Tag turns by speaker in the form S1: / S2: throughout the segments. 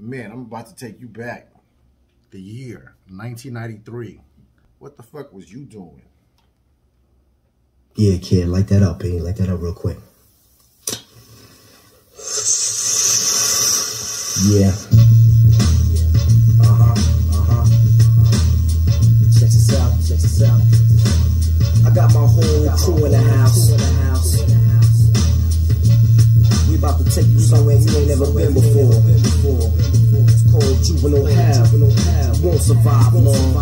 S1: Man, I'm about to take you back. The year 1993. What the fuck was you doing?
S2: Yeah, kid, light that up, baby. Light that up real quick. Yeah. Uh-huh. Uh-huh. Check this out. Check this out. I got my whole crew in the house. We about to take you somewhere you ain't never been before. It's called juvenile hell. Won't survive long.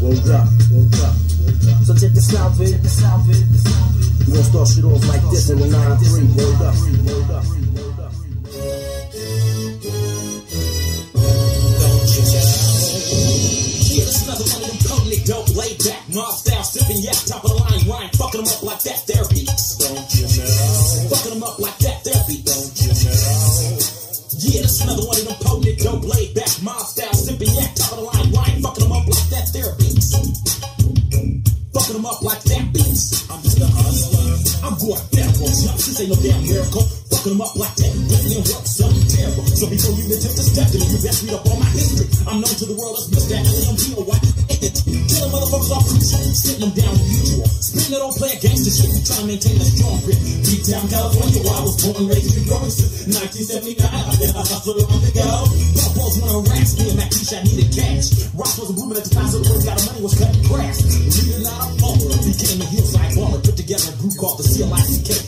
S2: Woke up. So check this out, baby. We gonna start shit off like this in the 9-3. Word up.
S3: It's another one of them potent, dope, laid back, mob style, sipping yak, top of the line, rhyme, fucking them up like that, their beats. Don't you know? Fucking them up like that, their beats. Don't you know? Yeah, that's another one of them potent, dope, laid back, mob style, sipping yak, top of the line, rhyme, fucking them up like that, their beats. Fucking them up like that beats. I'm just a hustler. I'm going barrel jump. This ain't no damn miracle. Fucking them up like that. Putting in work, terrible. So before you attempt to step me, you best read up on my history. I'm known to the world as Mr. Alien G or white. Sitting down the usual. Spitting it on player gangster shit, you trying to maintain a strong grip. Deep down California, where I was born, raised, and growing since 1979. I've been a hustler on the go. Pop-balls wanna harass me, and that I needed cash. Rock was a booming at the time, so the words got money was cutting grass. Reading out a baller, became a hillside baller. Put together a group called the CLICK,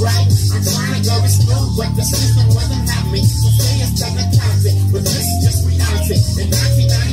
S4: grave. I'm trying to go to school, but the system wasn't me. So it's time to count but this is just reality. In 1992,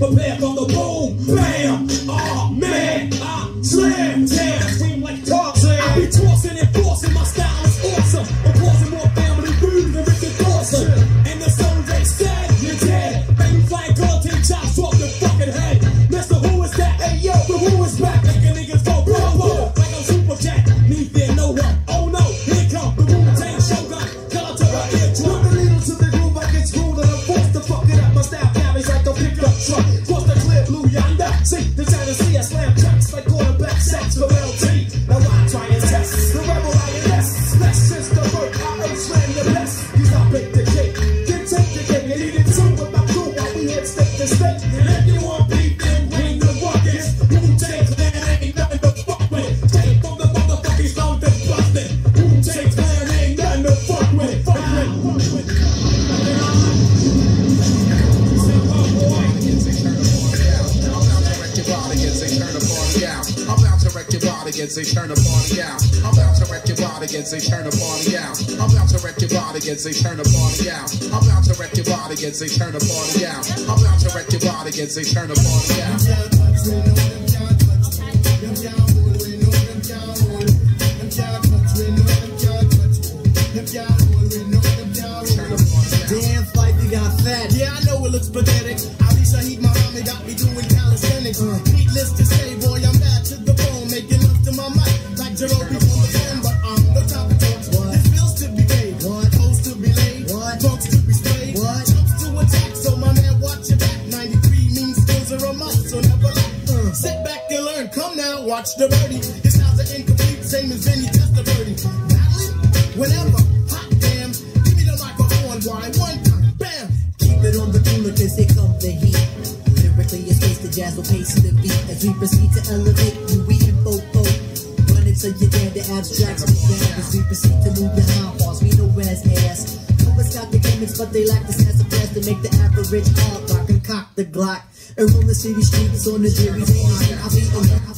S3: prepare for the boom. Bam!
S5: Against a turn the party out. I'm about to wreck your body against a turn the party out. I'm about to wreck your body against a turn the party out.
S2: Damn, fight, you got fat. Yeah, I know it looks pathetic. Ali Shaheed Muhammad got me doing calisthenics. Uh. Needless to say, boy, I'm bad to the bone. Making love to my mic like Jerome watch the birdie. His styles are incomplete. Same as Vinny Testaverde. Battling? Whenever. Hot damn. Give me the microphone. Why? One time. Bam.
S6: Keep it on the cooler cause here come the heat. Lyrically, it's space the jazz will pace the beat as we proceed to elevate you. We fofo. Run into your damn the abstracts we as we proceed to move the high bars. We know where's ass. Poets got the gimmicks, but they lack the sense of class to make the average hard rock and cock the Glock. And roll the city streets on the hand. I be on the, I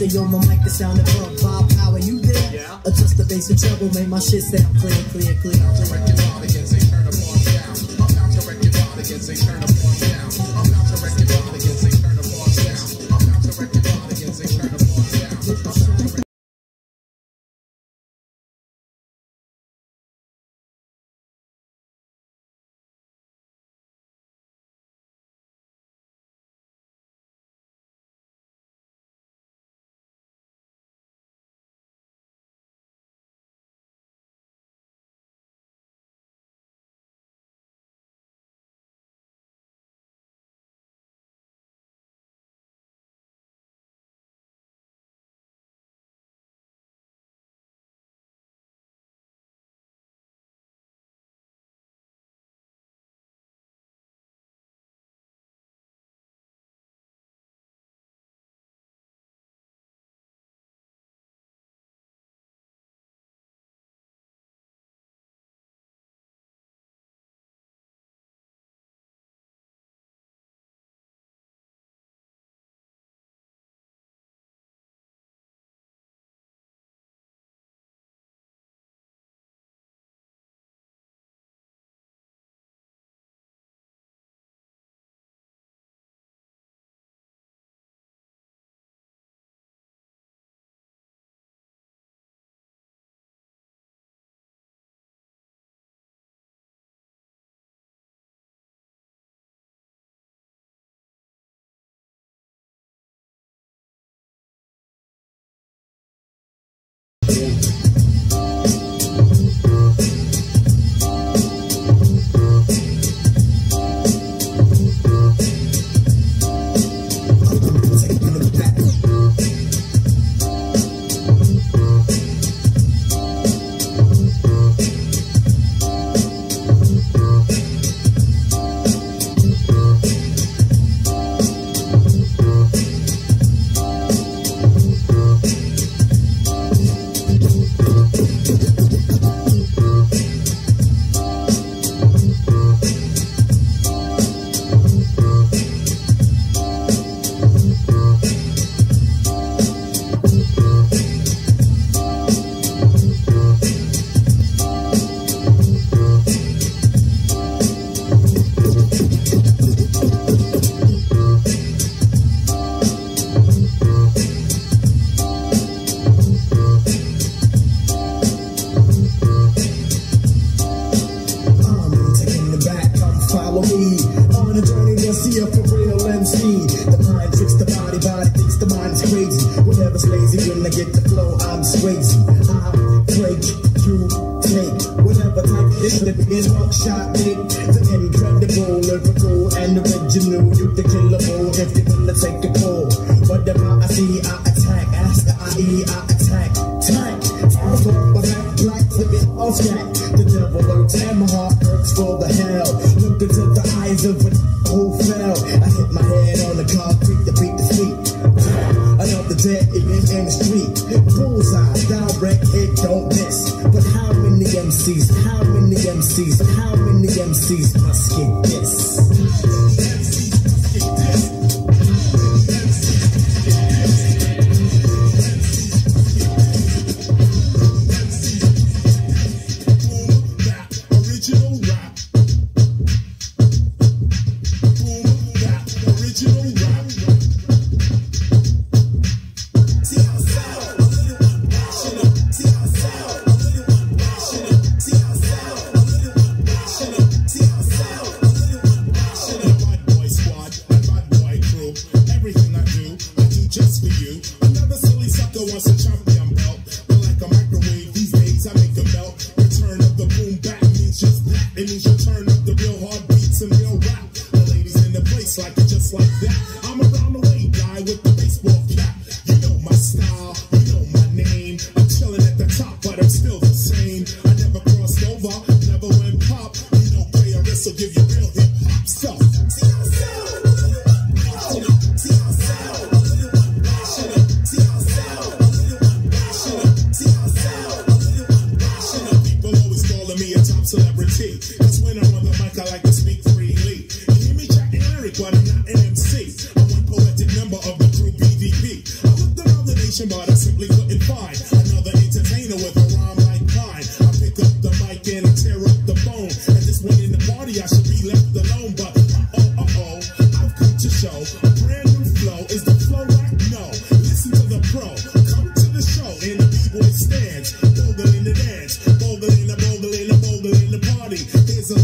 S6: Say yo, my mic the sound above Bob Power, you there? Yeah. Adjust the bass and treble, make my shit sound clear, clear, clear.
S5: Wreck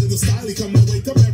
S5: The
S7: style. He come to wake up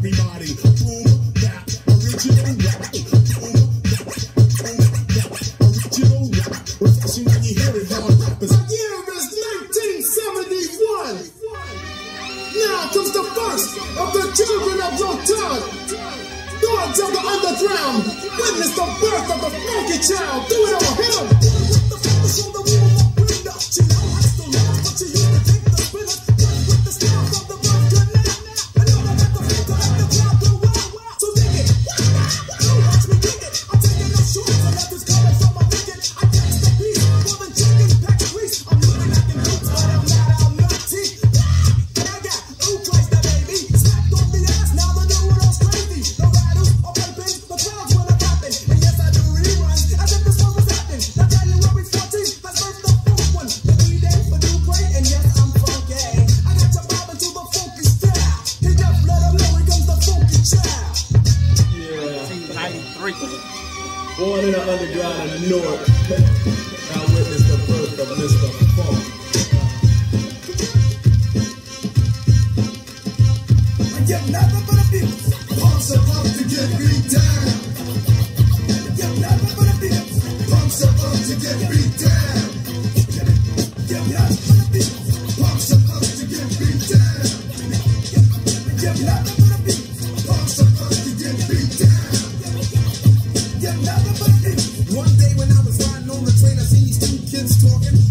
S7: when
S8: I
S2: was riding on the train, I seen these two kids talking.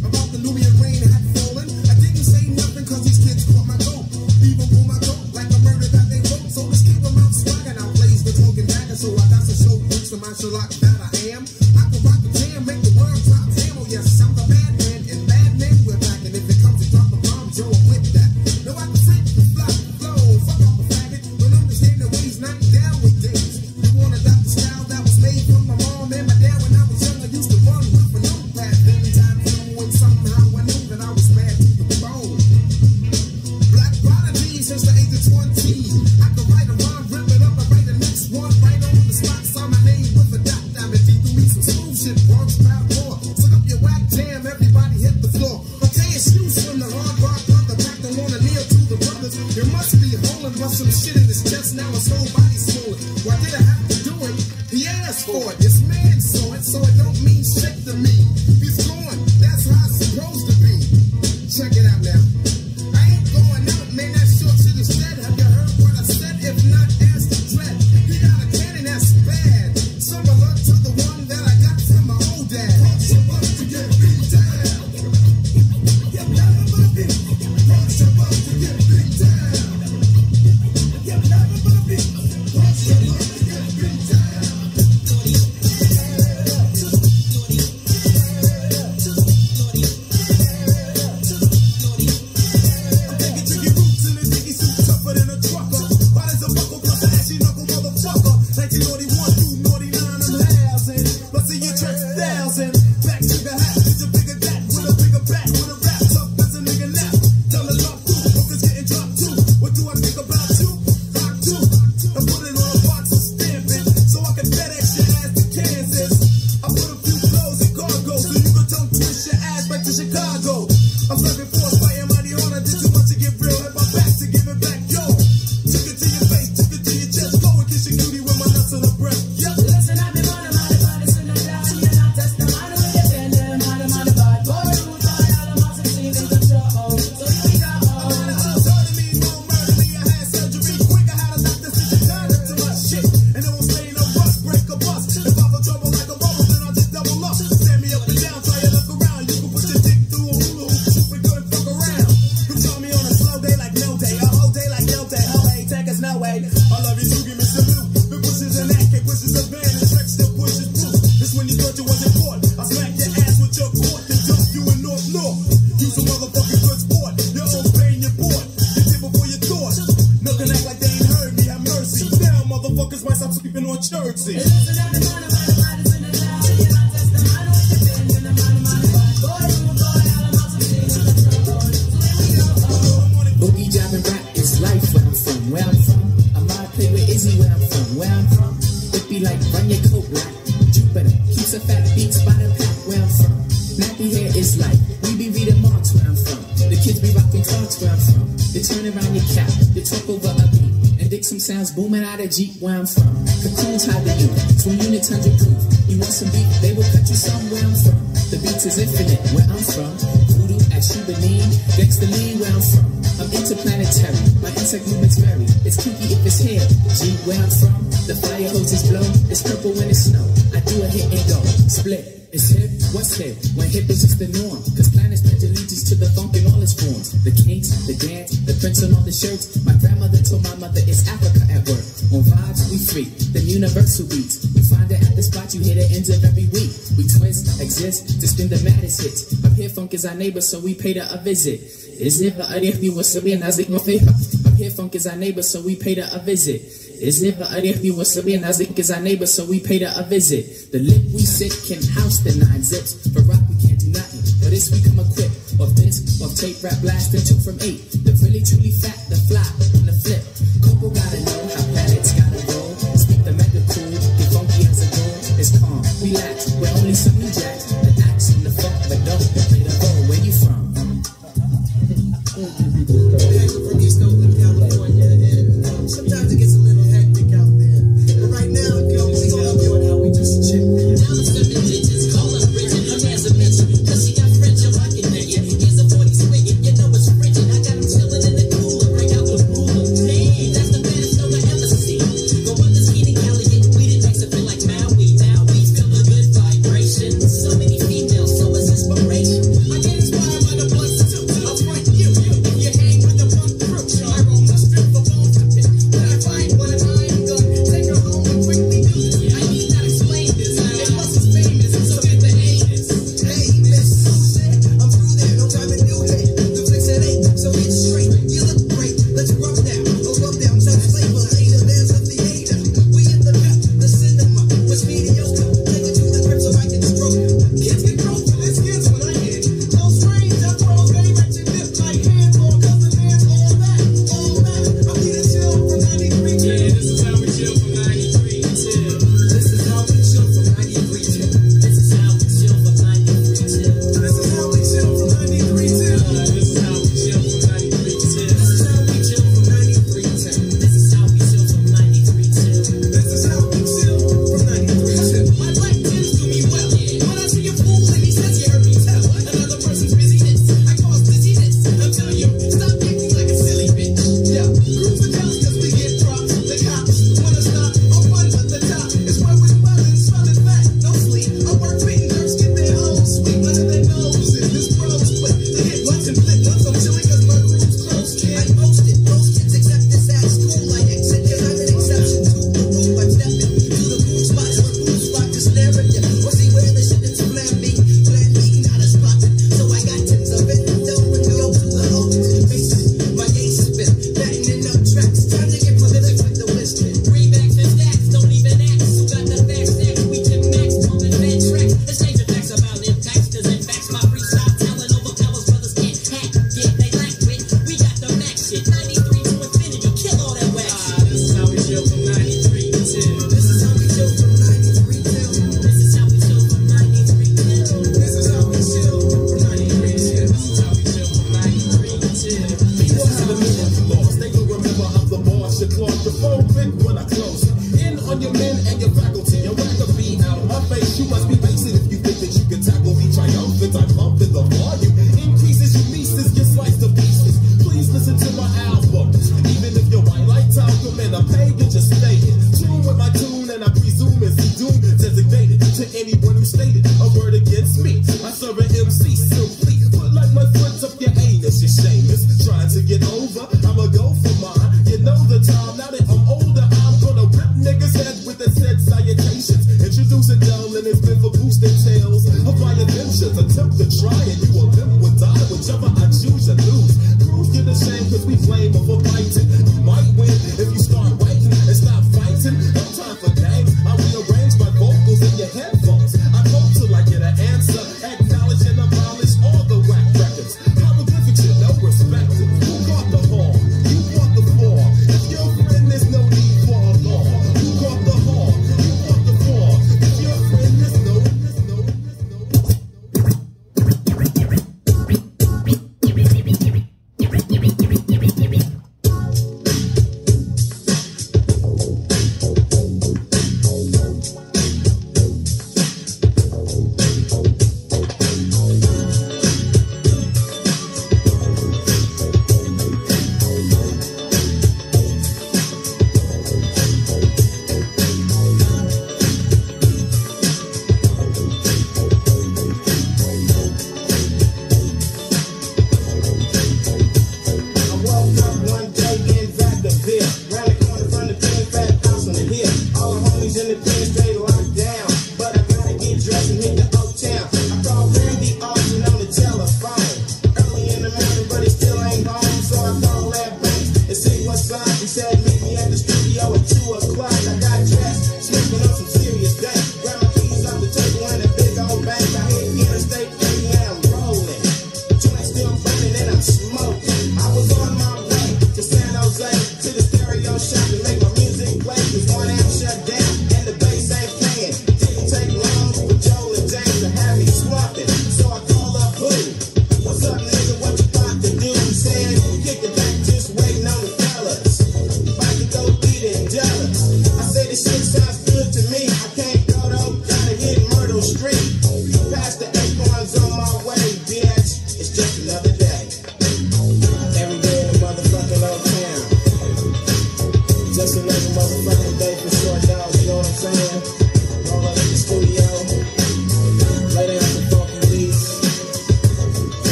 S9: Where I'm from. Where I'm from, it be like run your coat like Jupiter. Keeps a fat beats by the pack where I'm from. Nappy hair is like we be reading marks where I'm from. The kids be rocking clocks where I'm from. They turn around your cap, they talk over a beat. And dig some sounds booming out of Jeep where I'm from. Cocoons hide the youth, twin units hundred proof. You want some beat, they will cut you some where I'm from. The beats is infinite where I'm from. Voodoo at Shubaline, Dexter Lee where I'm from. I'm interplanetary, my insect movements vary. It's kinky if it's here. G where I'm from, the fire hoses blow. It's purple when it's snow. I do a hit and go, split. It's hip, what's hip? When hip is just the norm. Cause planets pledge allegiance to the funk in all its forms. The kinks, the dance, the prints on all the shirts. My grandmother told my mother it's Africa at work. On vibes, we free. them universal beats. We find it at the spot, you hear the ends of every week. We twist, exist, to spin the maddest hits. Up here, funk is our neighbor, so we paid her a visit. Is it if you was something as Up here, funk is our neighbor, so we paid her a visit. Is it if you was something as is our neighbor, so we paid her a visit. The lip we sit can house the nine zips. For rock, we can't do nothing. For this, we come equipped. Off this, off tape, rap blasting two from eight. The really, truly fat, the fly, and the flip. Coco gotta know how planets gotta roll. Speak the cool, get funky as a goal. It's calm, relax, we're only some new jacks.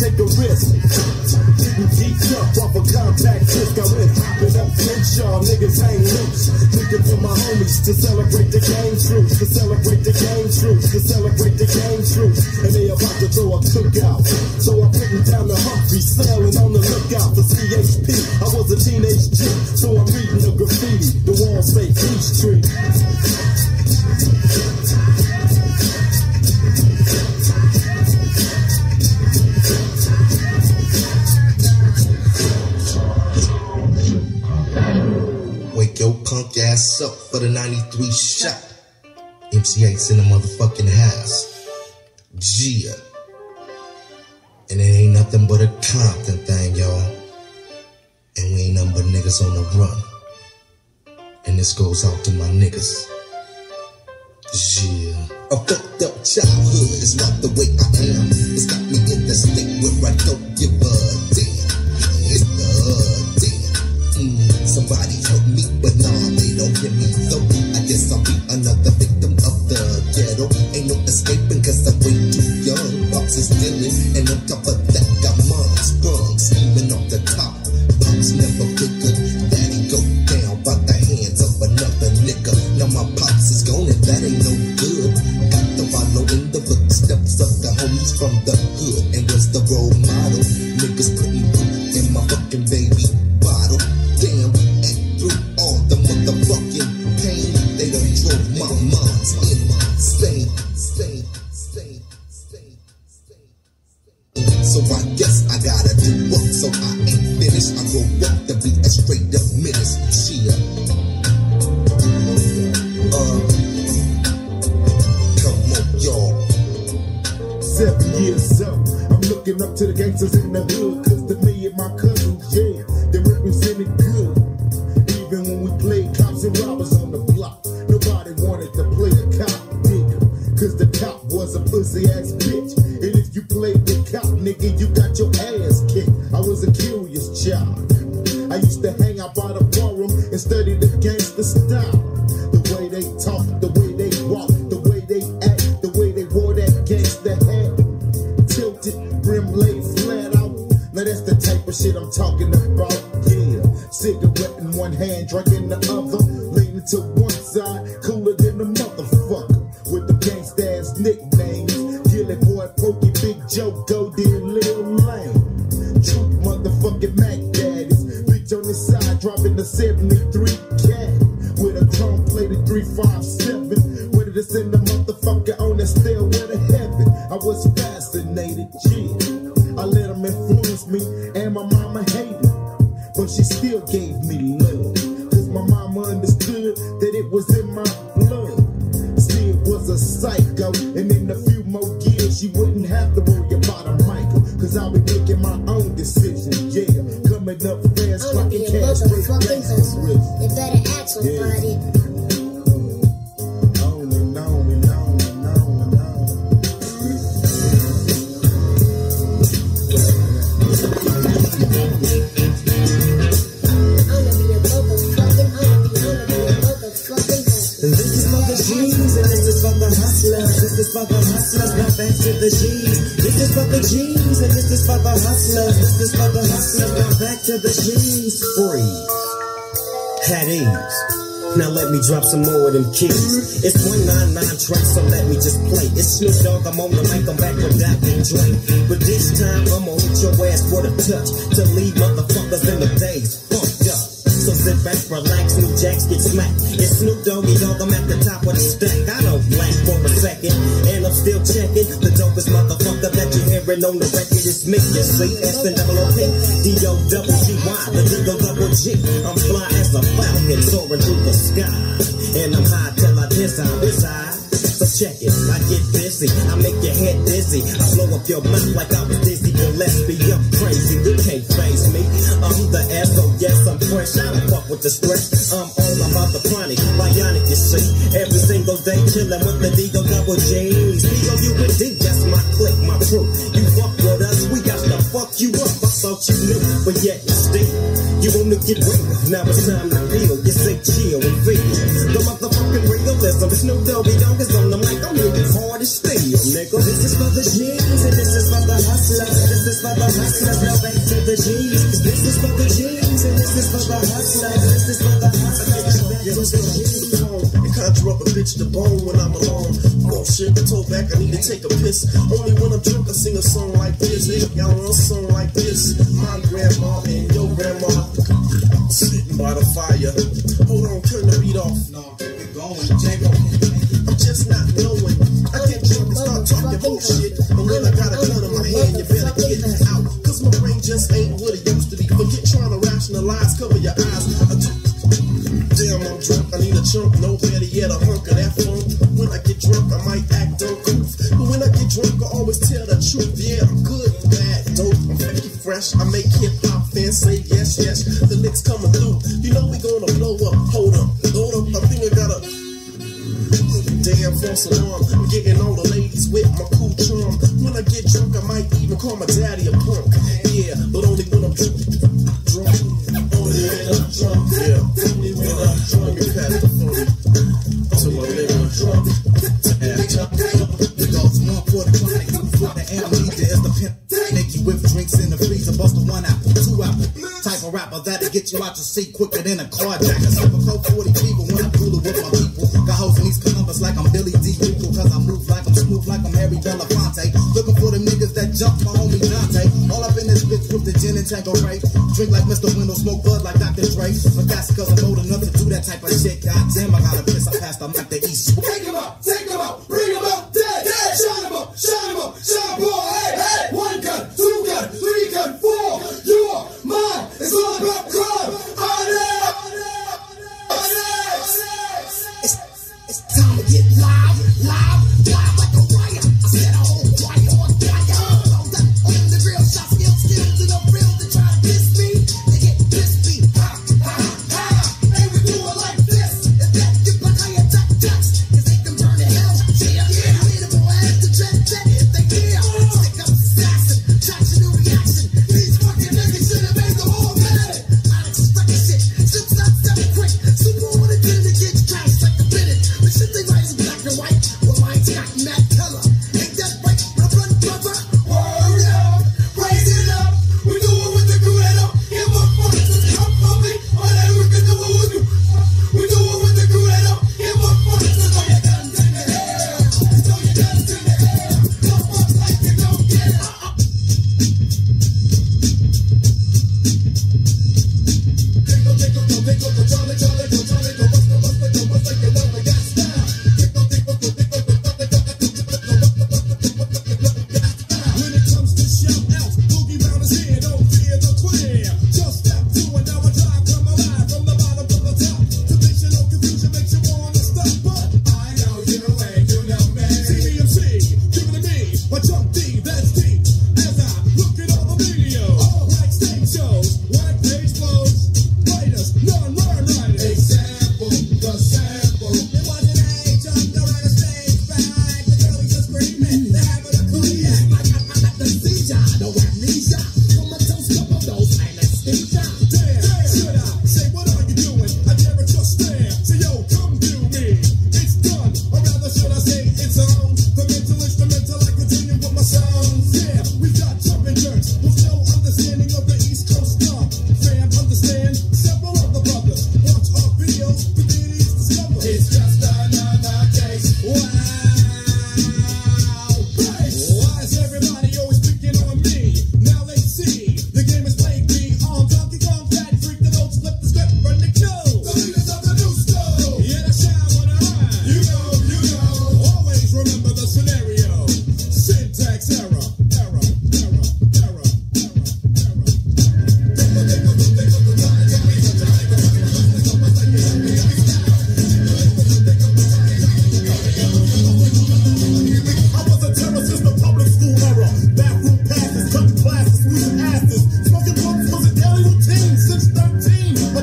S10: Take a risk. Getting geeked up off a compact disc. I went hopping up Crenshaw, niggas hang loose. Looking for my homies to celebrate the game truth. To celebrate the game truth. To celebrate the game truth. And they about to throw a cookout. So I'm putting down the Humphrey, sailing on the lookout for CHP. I was a teenage G, so I'm reading the graffiti. The walls say Peachtree.
S11: Wake 93 shot. MC Eiht's in the motherfucking house. Geah. And it ain't nothing but a Compton thing, y'all. And we ain't nothing but niggas on the run. And this goes out to my niggas. Yeah. A fucked up childhood is not the way I am. It's got me in the state where I don't give a damn. Uh, damn. Mm, somebody help me, but nah, they don't hear me. So I guess I'll be another victim of the ghetto. Ain't no escaping cause I'm way too young. Pops is dealing, and on top of that, got mom sprung, scheming off the top. Pops never figured that he go down by the hands of another nigga. Now my pops is gone, and that ain't no good. Got to follow in the footsteps of the homies from the hood, and was the role model.
S12: Had ease. Now let me drop some more of them keys. It's 199 tracks, so let me just play. It's Snoop Dogg, I'm on the mic, I'm back with Dr. Dre. But this time I'm gonna hit your ass with a touch to leave motherfuckers in the days fucked up. So sit back, relax, new jacks get smacked. It's Snoop Doggy Dogg, I'm at the top of the stack. I don't black for a second, and I'm still checking. The dopest motherfucker that you're hearing on the record is me. You see, S and the D O double G. I'm fly as a falcon soaring through the sky, and I'm high till I decide, decide. So check it, I get busy, I make your head dizzy. I blow up your mouth like I was Dizzy Gillespie. I'm crazy, you can't face me. I'm the S, oh yes, I'm fresh. I don't fuck with the stress. I'm all about the chronic, bionic, you see. Every single day chillin' with the D-O double G's. D-O-U-N-D, that's my clique, my crew. You fuck with us, we got to fuck you up. I thought you knew, but yet you still. You wanna get real, now it's time to feel. You say chill and feel. The motherfucking realism, Snoop Doggy Dogg is on the mic. I'm hitting hard as steel, nigga. This is for the G's and this is for the hustlers. This is for the hustlers, now back to the G's. This is for the G's and this is for the hustlers. This is for the hustlers. Back to the G's.
S7: Up a bitch to bone when I'm alone. Bullshit, I told back I need to take a piss. Only when I'm drunk I sing a song like this. Y'all want a song like this? My grandma and your grandma sitting by the fire. Hold on, turn the beat off. No, keep it going, Django. I'm just not knowing. I get drunk and start talking bullshit. But when I got a gun in my hand, you better get out. Cause my brain just ain't what it used to be. Forget trying to rationalize, cover your eyes. Damn, I'm drunk. I need a chunk. No better yet, a hunk of that funk. When I get drunk, I might act uncouth. But when I get drunk, I always tell the truth. Yeah, I'm good, and bad, dope. I'm funky fresh. I make hip hop fans say yes, yes. The licks coming through. You know we gonna blow up. Hold up, hold up. I think I got a damn false alarm. I'm getting all the ladies with my cool charm. When I get drunk, I might even call my daddy a
S13: get you out your seat quicker than a carjacker. Slip a cold 40 people when I'm cooler with my people. Got hoes in these Columbus like I'm Billy D. Rico, cause I move like I'm smooth like I'm Harry Belafonte. Looking for them niggas that jump my homie Dante. All up in this bitch with the gin and Tanqueray. Drink like Mr. Window, smoke bud like Dr. Dre. But that's cause I'm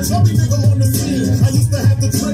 S13: Chubby nigga on the scene. I used to have to
S14: try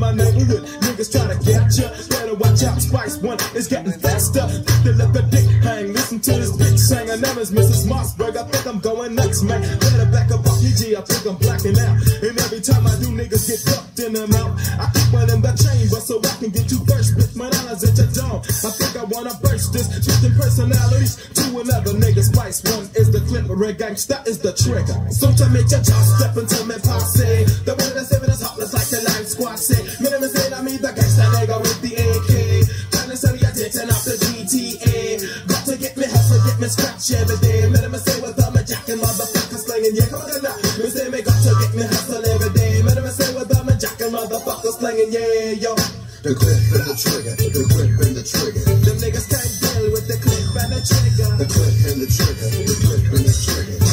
S14: my
S7: neighborhood. Niggas try to catch ya. Better watch out, Spice One is getting faster. They let the dick hang. Listen to this bitch sang. Her name is Mrs. Mossberg. I think I'm going next, man. Better back up off PG. I think I'm blacking out. And every time I do, niggas get fucked in the mouth. I keep one in the chamber so I can get you first. With my eyes at your dome. I think I wanna burst this. Shifting personalities to another nigga. Spice One is the clip. Red gangsta is the trigger. Sometimes make your jaw step into my posse. The one that's living is heartless like the squad sick. Minimum said I made the gangsta nigga with the AK. Trying to sell your dick and off the GTA. Got to get me hustle, get me scratch every day. Minimum say with all my jack and motherfucker slinging. Yeah, come on now. Me say me got to get me hustle every day. Minimum say with all my jack and motherfucker slinging. Yeah, yo.
S11: The clip and the trigger, the clip and the trigger.
S7: Them niggas can't deal with the clip and the trigger.
S11: The clip and the trigger, the clip and the trigger.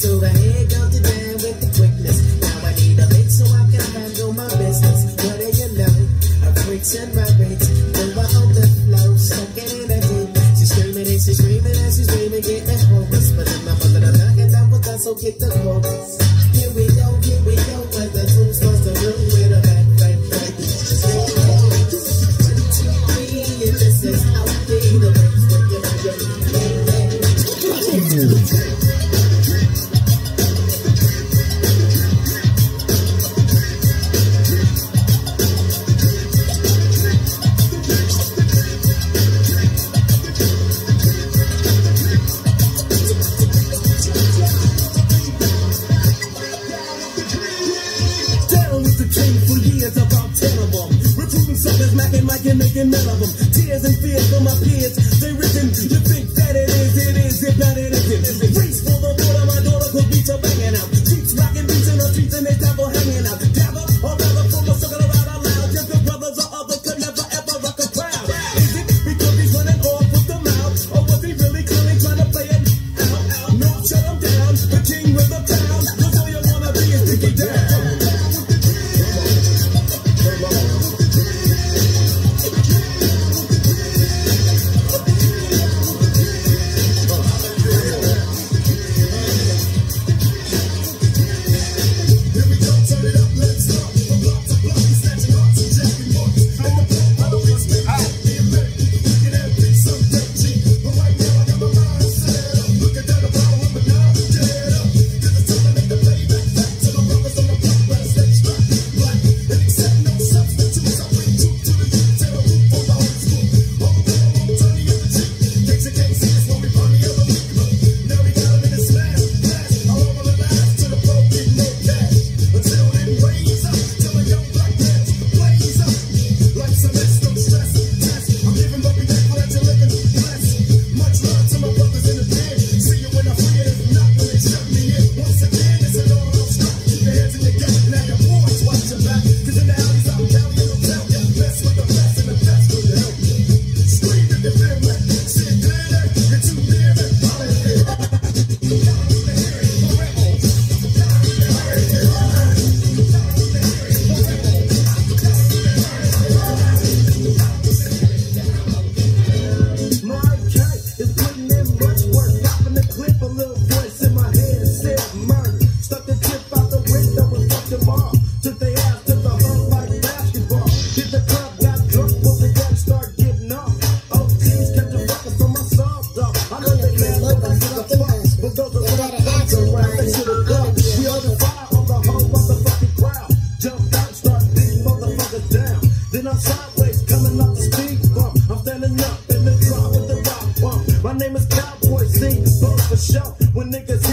S15: Take
S2: it when
S15: niggas